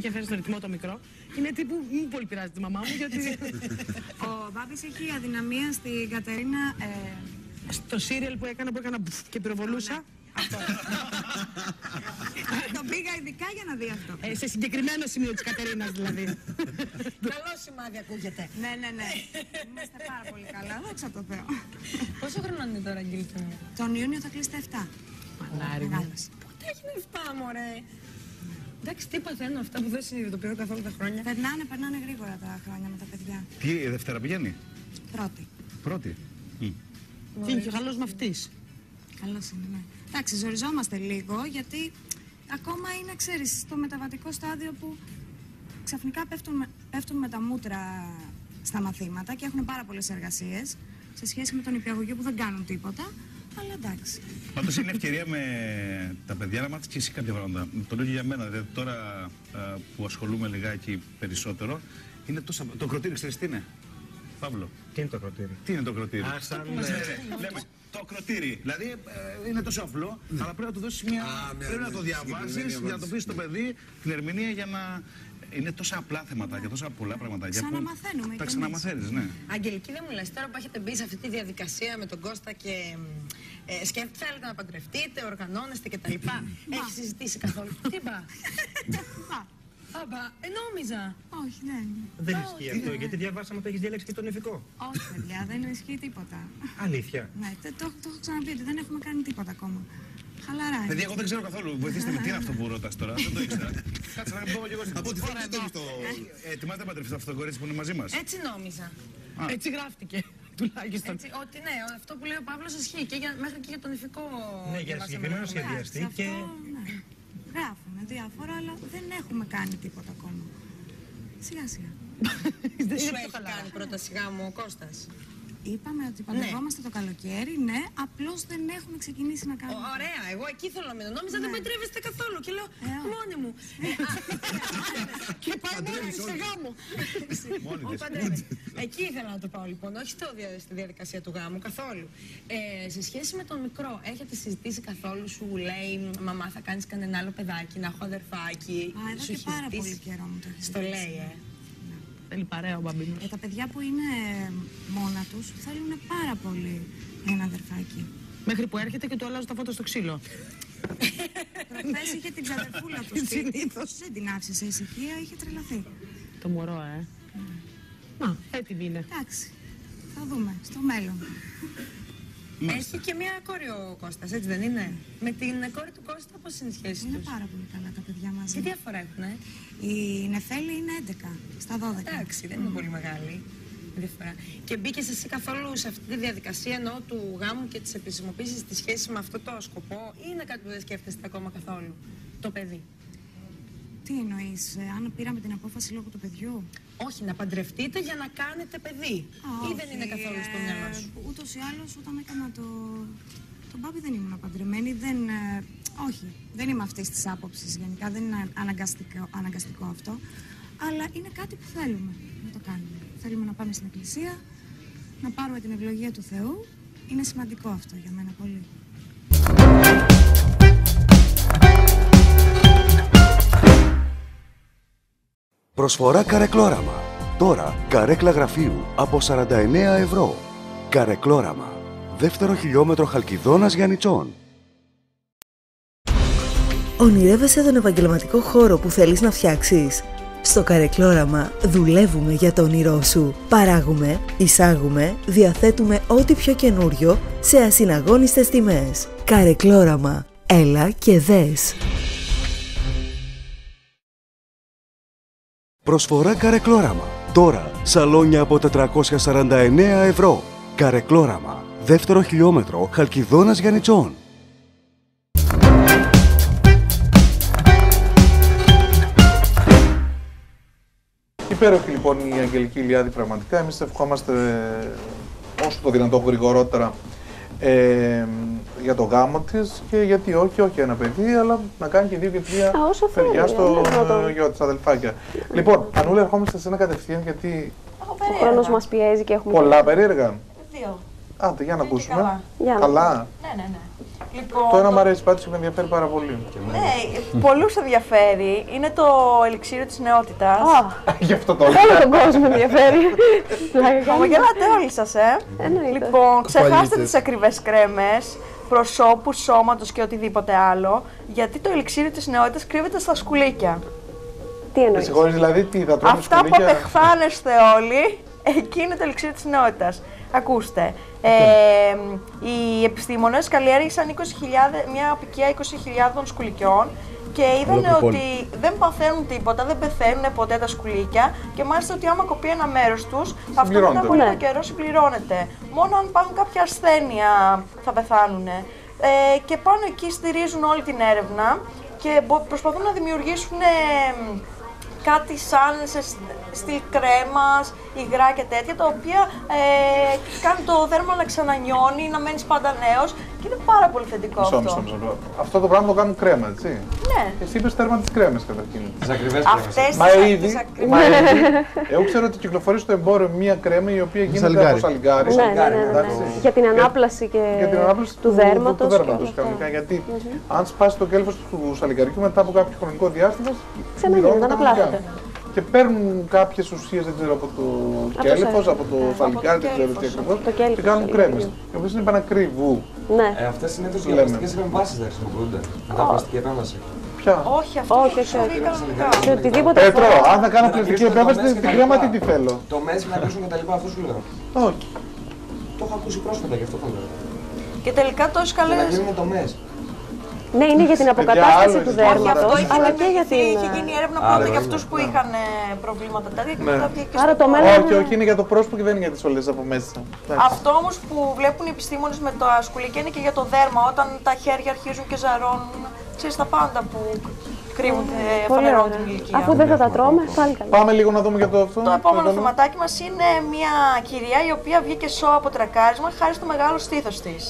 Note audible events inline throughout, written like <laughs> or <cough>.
Είχε φέρει στο ρυθμό το μικρό. Είναι τύπου μου πολύ πειράζει τη μαμά μου γιατί. Ο Μπάμπης έχει αδυναμία στην Κατερίνα. Ε, στο σύριαλ που έκανα που έκανα μπουφ και πυροβολούσα. αυτό. το πήγα ειδικά για να δει αυτό. Ε, σε συγκεκριμένο σημείο της Κατερίνας δηλαδή. Καλό σημάδι ακούγεται. ναι, ναι, ναι. Είμαστε πάρα πολύ καλά. Δόξα τω Θεώ. Πόσο χρόνο είναι τώρα, Αγγελική μου. Τον Ιούνιο θα κλείσει τα 7. Μαλάρι μου. Μεγάλος. Πότε έγινε 7, μωρέ; Εντάξει, τι παθαίνω αυτά που δεν συνειδητοποιώ καθόλου τα χρόνια. Περνάνε, περνάνε γρήγορα τα χρόνια με τα παιδιά. Τι, η Δευτέρα πηγαίνει; Πρώτη. Πρώτη. Τι είναι και ο καλός με αυτή. Καλώς είναι, ναι. Εντάξει, ζοριζόμαστε λίγο γιατί ακόμα είναι, ξέρεις, στο μεταβατικό στάδιο που ξαφνικά πέφτουν, με- πέφτουν με τα μούτρα στα μαθήματα και έχουν πάρα πολλές εργασίες σε σχέση με τον υπηαγωγείο που δεν κάνουν τίποτα. Αλλά εντάξει. Πάντως είναι ευκαιρία με τα παιδιά να μάθεις και εσύ κάποια πράγματα. Το λέω και για μένα. Δηλαδή τώρα α, που ασχολούμαι λιγάκι περισσότερο, είναι τόσα. Το κροτήρι, ξέρεις τι είναι; Παύλο. Τι είναι το κροτήρι; Τι είναι το κροτήρι; Α, σαν, Ναι, ε, ναι, λέμε, το κροτήρι. Δηλαδή ε, είναι τόσο απλό, αλλά πρέπει να του δώσεις μια. Α, ναι, πρέπει ναι, να το συγκεκριμένη διαβάσεις, για να το απάντηση. πεις στο παιδί την ερμηνεία για να. Είναι τόσα απλά θεματάκια, τόσα πολλά πραγματάκια. που Ξαναμαθαίνουμε κι Τα εμείς. ξαναμαθαίνεις, ναι. Αγγελική, δεν μου λες τώρα που έχετε μπει σε αυτή τη διαδικασία με τον Κώστα και ε, σκέφτε, θέλετε να παντρευτείτε, οργανώνεστε κτλ. Έχεις συζητήσει καθόλου. Τι είπα. Πα. Άμπα, ε, νόμιζα. Όχι, δεν. Δεν ισχύει αυτό, γιατί διαβάσαμε ότι έχεις διαλέξει και τον ηφικό. Όχι, παιδιά, δεν ισχύει τίποτα. Αλήθεια. Ναι, τε- το, το έχω ξαναπεί ότι δεν έχουμε κάνει τίποτα ακόμα. Χαλαρά. είναι. Παιδιά, εγώ δεν ξέρω καθόλου. Βοηθήστε με, τι είναι αυτό που ρωτάς τώρα; Δεν το ήξερα. <laughs> Κάτσε να πω λίγο. Από ό,τι φαίνεται δεν το... Ε, Ετοιμάτε να παντρευτείτε αυτό το κορίτσι που είναι μαζί μας. Έτσι νόμιζα. Έτσι γράφτηκε. Τουλάχιστον. Έτσι, ότι ναι, αυτό που λέει ο Παύλος ισχύει και για, μέχρι και για τον ηφικό. Ναι, για διαβάσαμε συγκεκριμένο νόμιζα. σχεδιαστή Εντάξει, και. αυτό, ναι. Γράφουν διάφορα, αλλά δεν έχουμε κάνει τίποτα ακόμα. Σιγά σιγά. Δεν Σου είναι έχει πιο χαλαρά. κάνει πρόταση γάμου ο Κώστας. Είπαμε ότι παντρευόμαστε το καλοκαίρι, ναι, απλώς δεν έχουμε ξεκινήσει να Ω, κάνουμε. Ωραία, εγώ εκεί θέλω να μείνω. Νόμιζα δεν Ναι. παντρεύεστε καθόλου και λέω Ε, όχι. μόνη μου. Ε, α, <laughs> Και πάει μόνη σε γάμο. <laughs> Μόνη όχι, της. παντρεύεσαι. Εκεί ήθελα να το πάω λοιπόν, όχι στο δια- στη διαδικασία του γάμου καθόλου. Ε, σε σχέση με τον μικρό, έχετε συζητήσει καθόλου, σου λέει Μαμά, θα κάνεις κανένα άλλο παιδάκι, να έχω αδερφάκι. Α, εδώ Σου και έχεις πάρα ζητήσει; πολύ καιρό μου το έχεις Στο ζητήσει. λέει, ε. Θέλει παρέα ο μπαμπίνος. Ε, τα παιδιά που είναι μόνα τους θέλουν πάρα πολύ ένα αδερφάκι. Μέχρι που έρχεται και του αλλάζω τα φώτα στο ξύλο. Προχθές είχε την ξαδερφούλα του σπίτι. Συνήθως. Δεν την άφησε σε ησυχία, είχε τρελαθεί. Το μωρό, ε. Μα, έτοιμη είναι. Εντάξει, θα δούμε στο μέλλον. Έχει και μια κόρη ο Κώστας, έτσι δεν είναι; Με την κόρη του Κώστα πώς είναι η σχέση Είναι τους; πάρα πολύ καλά τα παιδιά μαζί. Τι διαφορά έχουν, ε; Η Νεφέλη είναι 11, στα 12. Εντάξει, δεν είναι πολύ μεγάλη η διαφορά. Και μπήκες εσύ καθόλου σε αυτή τη διαδικασία εννοώ του γάμου και τη επισημοποίηση τη σχέση με αυτό το σκοπό, ή είναι κάτι που δεν σκέφτεστε ακόμα καθόλου, το παιδί; Τι εννοείς, αν πήραμε την απόφαση λόγω του παιδιού; Όχι, να παντρευτείτε για να κάνετε παιδί. ή δεν είναι καθόλου στο μυαλό σου; Ούτως ή άλλως, όταν έκανα το. Τον Μπάμπη δεν ήμουν παντρεμένη. Δεν, ε, όχι, δεν είμαι αυτής της άποψης γενικά. Δεν είναι αναγκαστικό, αναγκαστικό αυτό. Αλλά είναι κάτι που θέλουμε να το κάνουμε. Θέλουμε να πάμε στην εκκλησία, να πάρουμε την ευλογία του Θεού. Είναι σημαντικό αυτό για μένα πολύ. Προσφορά καρεκλόραμα. Τώρα καρέκλα γραφείου από 49 ευρώ. Καρεκλόραμα. Δεύτερο χιλιόμετρο Χαλκιδόνας Γιαννητσών. Ονειρεύεσαι τον επαγγελματικό χώρο που θέλεις να φτιάξεις; Στο Καρεκλόραμα δουλεύουμε για το όνειρό σου. Παράγουμε, εισάγουμε, διαθέτουμε ό,τι πιο καινούριο σε ασυναγώνιστες τιμές. Καρεκλόραμα. Έλα και δες. Προσφορά καρεκλόραμα. Τώρα σαλόνια από 449 ευρώ. Καρεκλόραμα. Δεύτερο χιλιόμετρο Χαλκιδόνας Γιαννητσών. Υπέροχη λοιπόν η Αγγελική Ηλιάδη πραγματικά. Εμείς ευχόμαστε όσο το δυνατόν γρηγορότερα ε, για το γάμο της και γιατί όχι, όχι ένα παιδί, αλλά να κάνει και δύο και τρία Α, όσο θέλει, παιδιά στο δεν είναι ε, γιο της αδελφάκια. Λοιπόν, Ανούλα, ερχόμαστε σε ένα κατευθείαν γιατί Ο χρόνος μας πιέζει και έχουμε... πολλά περίεργα. Δύο. Άντε, για να ακούσουμε. καλά. Για να- Καλά. Ναι, ναι, ναι. Λοιπόν, Το ένα μου αρέσει πάντως και με ενδιαφέρει πάρα πολύ. Ναι, πολλούς ενδιαφέρει. Είναι το ελιξίριο της νεότητας. <laughs> Γι' αυτό το Όλο τον κόσμο ενδιαφέρει. <laughs> Πλάκα κάνουμε. Χαμογελάτε όλοι σας, ε. Εννοείται. Λοιπόν, ξεχάστε Παλίτες. τις ακριβές κρέμες, προσώπου, σώματος και οτιδήποτε άλλο, γιατί το ελιξίριο της νεότητας κρύβεται στα σκουλίκια. Τι Με εννοείς. συγχωρείς, δηλαδή τι θα τρώμε Αυτά που σκουλίκια; απεχθάνεστε όλοι, εκεί είναι το ελιξίριο της νεότητας. Ακούστε, ε, οι επιστήμονες καλλιέργησαν 20.000, μια απικία 20.000 σκουλικιών και είδαν Ολόκληρη ότι δεν παθαίνουν τίποτα, δεν πεθαίνουν ποτέ τα σκουλίκια και μάλιστα ότι άμα κοπεί ένα μέρος τους, αυτό μετά Συμπληρώνεται. από λίγο Ναι. καιρό συμπληρώνεται. Μόνο αν υπάρχουν κάποια ασθένεια θα πεθάνουν. Ε, και πάνω εκεί στηρίζουν όλη την έρευνα και μπο- προσπαθούν να δημιουργήσουν ε, κάτι σαν σε σ- στυλ κρέμας, υγρά και τέτοια, τα οποία ε, κάνουν το δέρμα να ξανανιώνει, να μένεις πάντα νέος και είναι πάρα πολύ θετικό Μισό, αυτό. μισό, μισό. Αυτό το πράγμα το κάνουν κρέμα, έτσι. Ναι. Εσύ είπες τέρμα της κρέμες καταρχήν. Τις ακριβές Αυτές Μα τις, ήδη, τις ακρι- μα ήδη, εγώ ξέρω ότι κυκλοφορεί στο εμπόριο μία κρέμα η οποία γίνεται σαλιγκάρι. από σαλιγκάρι. Ναι, ναι, ναι, ναι, εντάξει. ναι. Για την ανάπλαση και Για την ανάπλαση του δέρματος. Του και δέρματος όλα αυτά. κανονικά. Γιατί αν σπάσει το κέλφος του σαλιγκαρικού μετά από κάποιο χρονικό διάστημα, Ξαναγίνεται, πληρώνουν αναπλάθεται. Κανονικά. Και παίρνουν κάποιες ουσίες, δεν ξέρω, από το το κέλεφο, σέλφο. από το σαλιγκάρι, δεν ξέρω τι ακριβώ. Το κέλυφος, Και κάνουν το κρέμες. ίδιο. Οι οποίες είναι πανακριβού. Ναι. Ε, Αυτές συνήθω οι Λέμε. πλαστικές επεμβάσεις δεν χρησιμοποιούνται. Μετά πλαστική επέμβαση. Ποια; Όχι, αυτό Όχι, όχι, χρησιμοποιεί όχι. κανονικά. Σε οτιδήποτε Πέτρο, αφορά- αν θα κάνω Να πλαστική κλείσουν το επέμβαση, μες και την τα κρέμα λοιπά. τι τη θέλω. Το μέση να κλείσουν και τα λοιπά, αυτό σου λέω. Όχι. Το έχω ακούσει πρόσφατα γι' αυτό το λέω. Και τελικά τόσε Και να καλέ. κλείνουν το μέση. Ναι, είναι για την αποκατάσταση άλλο του είναι. Όχι, αυτό δέρματος, είχε αλλά και για δημιουργηθεί, την... είχε γίνει έρευνα Α, πρώτα δεν για είναι. αυτούς που Ναι. είχαν ε, προβλήματα τέτοια και Ναι. μετά βγήκε Άρα στο το εμπόριο. μέλλον- Όχι, όχι, είναι για το πρόσωπο και δεν είναι για τις όλες από μέσα. Εντάξει. Αυτό όμως που βλέπουν οι επιστήμονες με τα σκουλίκια είναι και για το δέρμα. Όταν τα χέρια αρχίζουν και ζαρώνουν, ξέρεις τα πάντα που κρύβονται, Πολύ φανερώνουν την ωραία. ηλικία. Αφού δεν θα τα τρώμε, πάλι καλά. Πάμε λίγο να δούμε για το αυτό. Το επόμενο Παρακαλώ. θεματάκι μας είναι μια κυρία η οποία βγήκε σώα από τρακάρισμα χάρη στο μεγάλο στήθος της.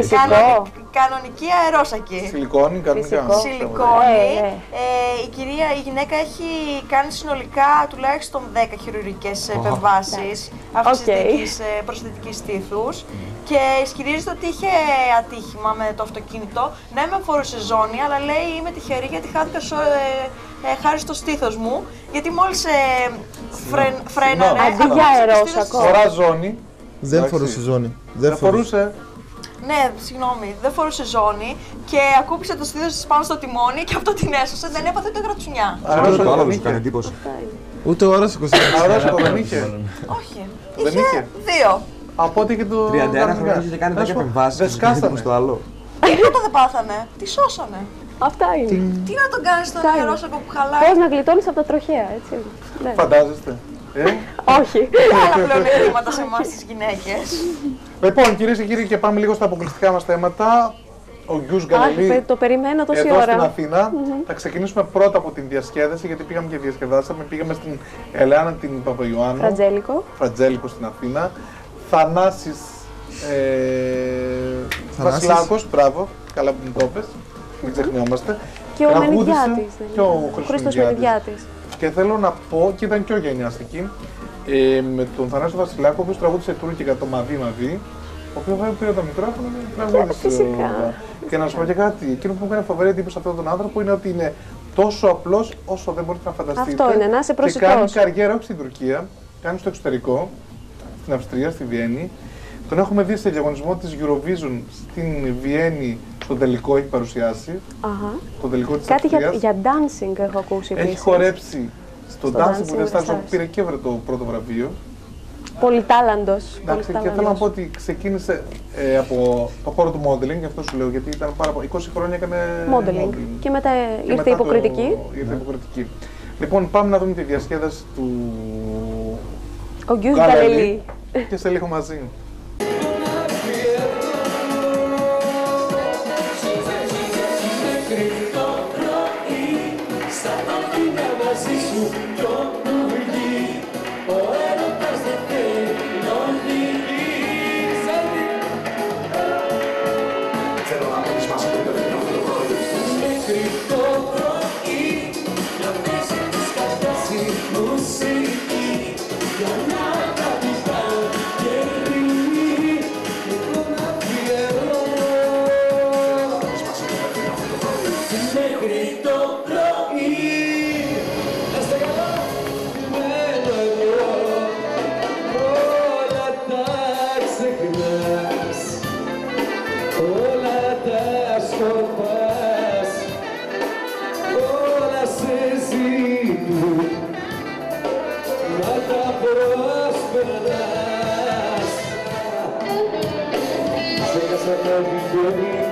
Φυσικό. Κανονική αερόσακη. Σιλικόνη, κανονικά. Φυσικό. Σιλικόνη. Ε, ε. Ε, η κυρία, η γυναίκα έχει κάνει συνολικά τουλάχιστον 10 χειρουργικές επεμβάσεις αυξητικής ε, προσθετικής στήθους και ισχυρίζεται ότι είχε ατύχημα με το αυτοκίνητο. Ναι, με φορούσε ζώνη, αλλά λέει είμαι τυχερή γιατί χάθηκα σο- ε, ε, χάρη στο στήθος μου, γιατί μόλις ε, φρεν, φρέναρε... Αντί για ακούμπησε το αερόσακο. στήθος της- Φορά ζώνη. Δεν Εντάξει. φορούσε ζώνη. Δεν Δεν φορούσε. Φορούσε. Ναι, συγγνώμη, δεν φορούσε ζώνη και ακούμπησε το στήθος της πάνω στο τιμόνι και αυτό την έσωσε, δεν έπαθε ούτε γρατσουνιά. Αερόσακο Το άλλο δεν δεν σου κάνει είχε. εντύπωση. Ούτε ώρα σηκωστή. Αερόσακο δεν είχε. Όχι. Δεν είχε, είχε. δύο. Από ό,τι και το. 31 κανονικά. χρόνια είχε κάνει Να 10 σου πω, επεμβάσεις Δεν και σου κάνει εντύπωση σκάσανε. το άλλο. Τίποτα δεν πάθανε; Τι σώσανε. Αυτά είναι. Τι; Να τον κάνεις στον Αυτά είναι. αερόσακο που χαλάει; Πώς να γλιτώνεις από τα τροχαία, έτσι. Ναι. Φαντάζεστε. Ε; Όχι. Άλλα πλεονεκτήματα σε εμάς τις γυναίκες. Λοιπόν, κυρίες και κύριοι, και πάμε λίγο στα αποκλειστικά μας θέματα. Ο Γιου Αχ, Γκαλελή παι- το περιμένω τόση εδώ στην ώρα. Αθήνα. Θα ξεκινήσουμε πρώτα από την διασκέδαση, γιατί πήγαμε και διασκεδάσαμε. Πήγαμε στην Ελεάνα την Παπαϊωάννου. Φραντζέλικο. Φραντζέλικο στην Αθήνα. Θανάσης ε, Θανάσης. Βασιλάκος, μπράβο, καλά που μου το πες, μην ξεχνιόμαστε. Και ο Τραγούδισε Μενιδιάτης. δεν Και ο είναι. Χρήστος Χρήστος Μενιδιάτης. Μενιδιάτης. Και θέλω να πω, και ήταν και ο γενιαστική, ε, με τον Θανάσιο Βασιλάκο, ο οποίος τραγούδισε τουρκικά το Μαδί Μαδί, ο οποίος βέβαια πήρε το μικρόφωνο και τραγούδισε. φυσικά. Και να σου πω και κάτι, εκείνο που μου έκανε φοβερή εντύπωση σε αυτόν τον άνθρωπο είναι ότι είναι τόσο απλός όσο δεν μπορείτε να φανταστείτε. Αυτό είναι, να είσαι Και κάνει προσιτός. καριέρα όχι στην Τουρκία, κάνει στο εξωτερικό, στην Αυστρία, στη Βιέννη. Τον έχουμε δει σε διαγωνισμό της Eurovision στην Βιέννη, στον τελικό έχει παρουσιάσει, Αχα. τον τελικό της Κάτι για, Αυστρίας. για dancing έχω ακούσει Έχει επίσης. χορέψει στο Στο Dancing Dancing with the with the Stars, όπου Stars. πήρε και έβρε το πρώτο βραβείο. Πολυτάλαντος. Εντάξει, και θέλω να πω ότι ξεκίνησε ε, από το χώρο του modeling, γι' αυτό σου λέω, γιατί ήταν πάρα πολύ. 20 χρόνια έκανε Modeling. Και μετά Και ήρθε μετά η υποκριτική. Το, ήρθε η υποκριτική. Λοιπόν, πάμε να δούμε τη διασκέδαση του Ο Γκιούς Γκαλελή Γκαλελή. και σε λίγο μαζί. سكبتني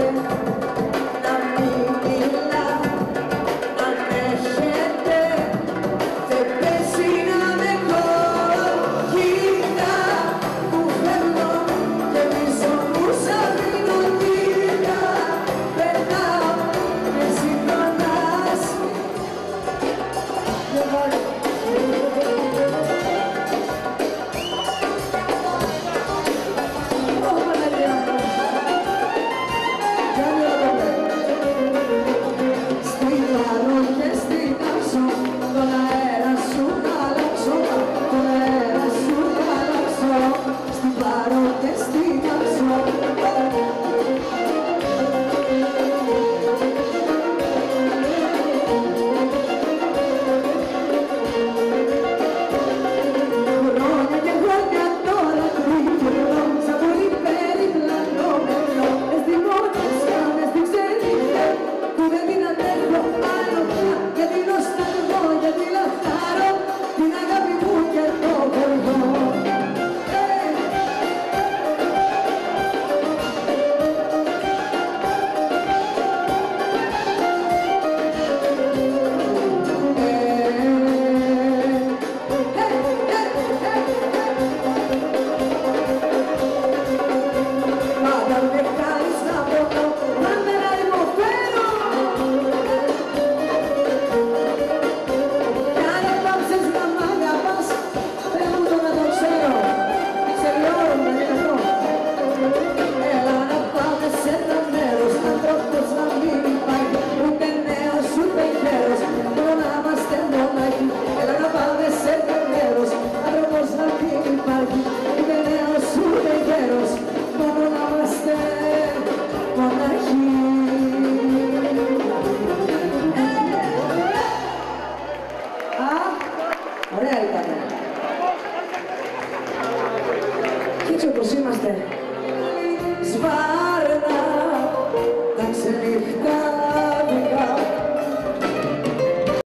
δέχεται, να